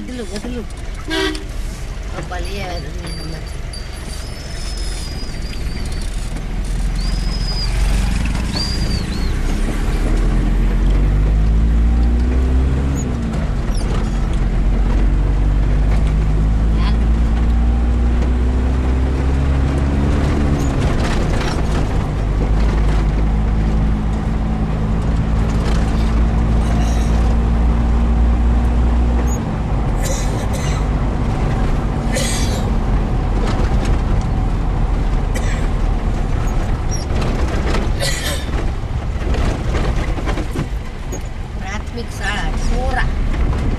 get the look, get the look. Oh, mixar, ah, murah.